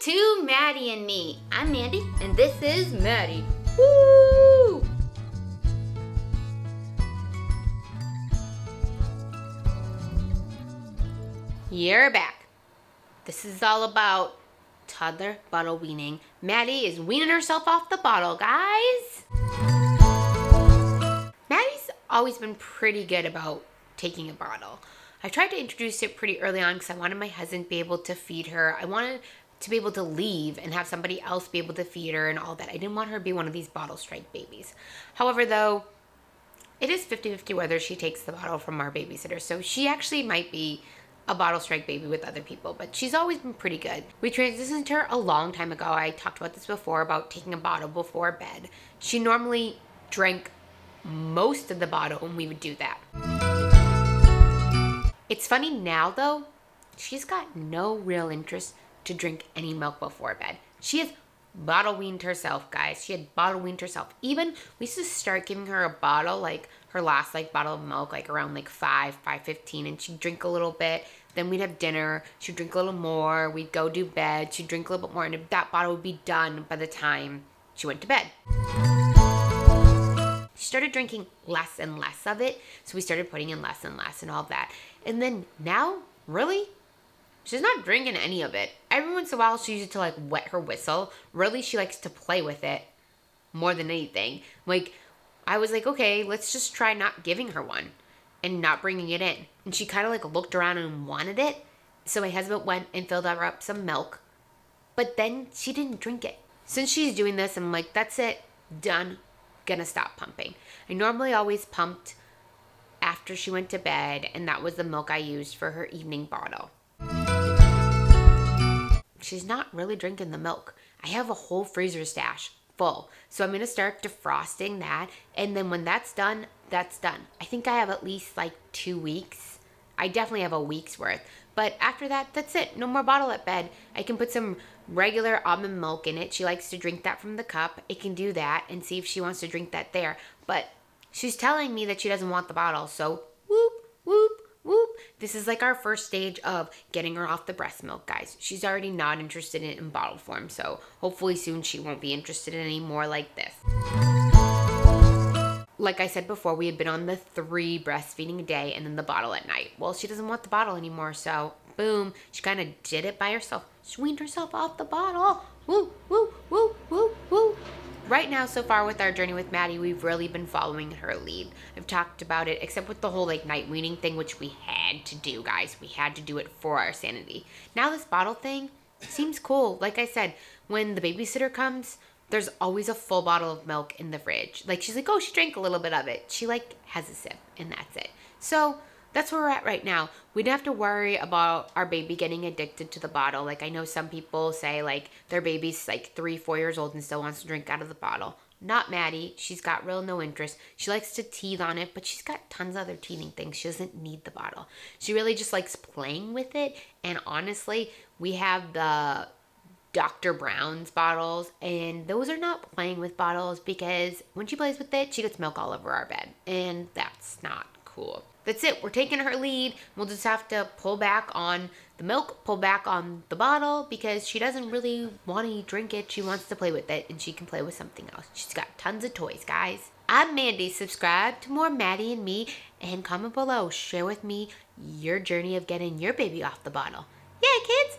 to Maddi and Me. I'm Mandi, and this is Maddi. Woo! You're back. This is all about toddler bottle weaning. Maddi is weaning herself off the bottle, guys. Maddi's always been pretty good about taking a bottle. I tried to introduce it pretty early on because I wanted my husband to be able to feed her. I wanted to be able to leave and have somebody else be able to feed her and all that. I didn't want her to be one of these bottle strike babies. However, though, it is 50-50 whether she takes the bottle from our babysitter. So she actually might be a bottle strike baby with other people, but she's always been pretty good. We transitioned her a long time ago. I talked about this before about taking a bottle before bed. She normally drank most of the bottle when we would do that. It's funny now though, she's got no real interest to drink any milk before bed. She has bottle weaned herself, guys. She had bottle weaned herself. Even we used to start giving her a bottle, like her last like bottle of milk, like around like five, five fifteen, and she'd drink a little bit. Then we'd have dinner. She'd drink a little more. We'd go do bed. She'd drink a little bit more, and that bottle would be done by the time she went to bed. She started drinking less and less of it, so we started putting in less and less and all that. And then now, really, She's not drinking any of it. Every once in a while, she uses it to like wet her whistle. Really, she likes to play with it more than anything. Like, I was like, okay, let's just try not giving her one and not bringing it in. And she kind of like looked around and wanted it. So my husband went and filled her up some milk. But then she didn't drink it. Since she's doing this, I'm like, that's it, done, gonna stop pumping. I normally always pumped after she went to bed, and that was the milk I used for her evening bottle she's not really drinking the milk. I have a whole freezer stash full. So I'm going to start defrosting that. And then when that's done, that's done. I think I have at least like two weeks. I definitely have a week's worth. But after that, that's it. No more bottle at bed. I can put some regular almond milk in it. She likes to drink that from the cup. It can do that and see if she wants to drink that there. But she's telling me that she doesn't want the bottle. So. This is like our first stage of getting her off the breast milk, guys. She's already not interested in it in bottle form, so hopefully soon she won't be interested in any more like this. Like I said before, we had been on the three breastfeeding a day and then the bottle at night. Well, she doesn't want the bottle anymore, so boom, she kind of did it by herself. She weaned herself off the bottle. Woo, woo, woo, woo, woo right now so far with our journey with Maddi, we've really been following her lead. I've talked about it, except with the whole like night weaning thing, which we had to do, guys. We had to do it for our sanity. Now this bottle thing seems cool. Like I said, when the babysitter comes, there's always a full bottle of milk in the fridge. Like she's like, oh, she drank a little bit of it. She like has a sip and that's it. So that's where we're at right now. We don't have to worry about our baby getting addicted to the bottle. Like I know some people say like their baby's like three, four years old and still wants to drink out of the bottle. Not Maddi. She's got real no interest. She likes to teeth on it, but she's got tons of other teething things. She doesn't need the bottle. She really just likes playing with it. And honestly, we have the Dr. Brown's bottles, and those are not playing with bottles because when she plays with it, she gets milk all over our bed. And that's not cool that's it. We're taking her lead. We'll just have to pull back on the milk, pull back on the bottle because she doesn't really want to drink it. She wants to play with it and she can play with something else. She's got tons of toys, guys. I'm Mandi. Subscribe to more Maddi and me and comment below. Share with me your journey of getting your baby off the bottle. Yeah, kids.